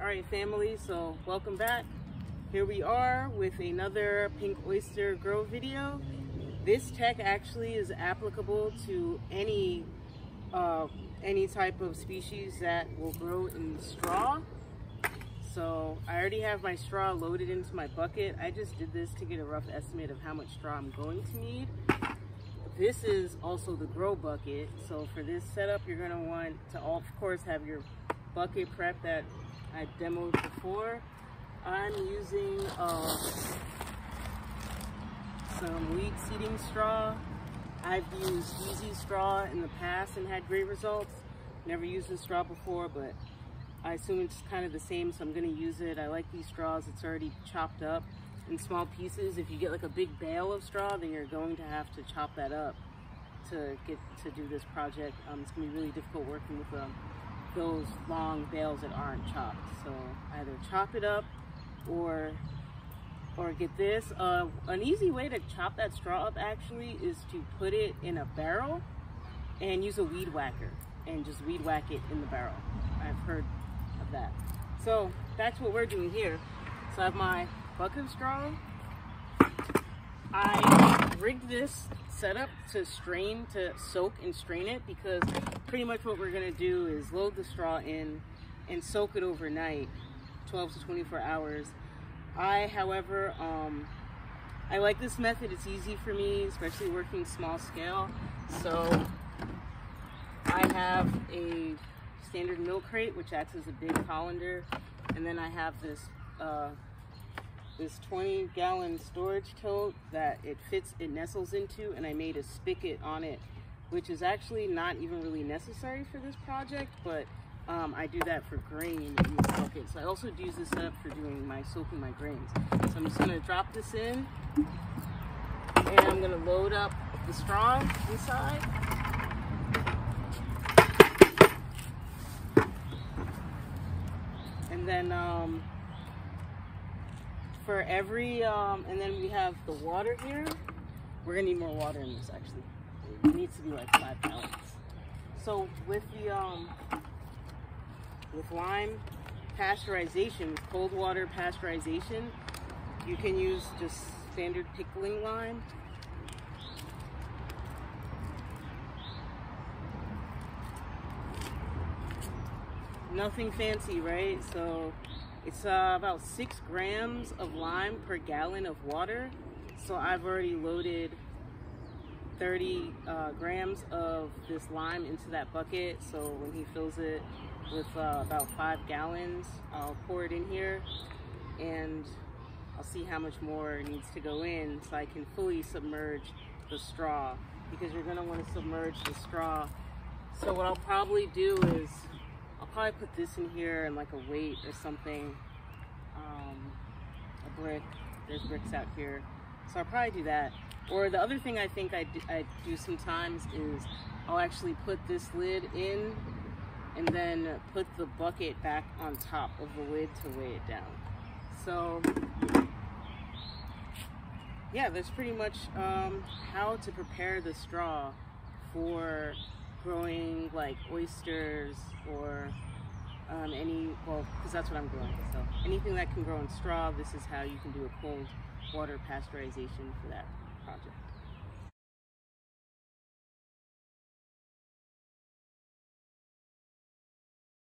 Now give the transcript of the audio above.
All right, family, so welcome back. Here we are with another pink oyster grow video. This tech actually is applicable to any uh, any type of species that will grow in straw. So I already have my straw loaded into my bucket. I just did this to get a rough estimate of how much straw I'm going to need. This is also the grow bucket. So for this setup, you're gonna want to, of course, have your bucket prep that I demoed before. I'm using uh, some wheat seeding straw. I've used easy straw in the past and had great results. Never used this straw before, but I assume it's kind of the same, so I'm gonna use it. I like these straws, it's already chopped up in small pieces. If you get like a big bale of straw, then you're going to have to chop that up to get to do this project. Um, it's gonna be really difficult working with um, those long bales that aren't chopped. So either chop it up or or get this. Uh, an easy way to chop that straw up actually is to put it in a barrel and use a weed whacker and just weed whack it in the barrel. I've heard of that. So that's what we're doing here. So I have my bucket of straw. I rigged this setup to strain, to soak and strain it because pretty much what we're gonna do is load the straw in and soak it overnight, 12 to 24 hours. I, however, um, I like this method. It's easy for me, especially working small scale. So I have a standard milk crate, which acts as a big colander. And then I have this uh, this 20 gallon storage tote that it fits, it nestles into, and I made a spigot on it, which is actually not even really necessary for this project, but um, I do that for grain in buckets. I also use this setup for doing my soaking my grains. So I'm just gonna drop this in, and I'm gonna load up the straw inside. And then um, for every, um, and then we have the water here. We're gonna need more water in this actually. It needs to be like five gallons. So with the, um, with lime pasteurization, with cold water pasteurization, you can use just standard pickling lime. Nothing fancy, right? So it's uh, about six grams of lime per gallon of water. So I've already loaded 30 uh, grams of this lime into that bucket. So when he fills it with uh, about five gallons, I'll pour it in here and I'll see how much more needs to go in so I can fully submerge the straw because you're gonna wanna submerge the straw. So what I'll probably do is I'll probably put this in here and like a weight or something, um, a brick. There's bricks out here. So I'll probably do that. Or the other thing I think I do, I do sometimes is I'll actually put this lid in and then put the bucket back on top of the lid to weigh it down. So yeah, that's pretty much um, how to prepare the straw for growing like oysters or um, any, well, because that's what I'm growing. So anything that can grow in straw, this is how you can do a cold water pasteurization for that project.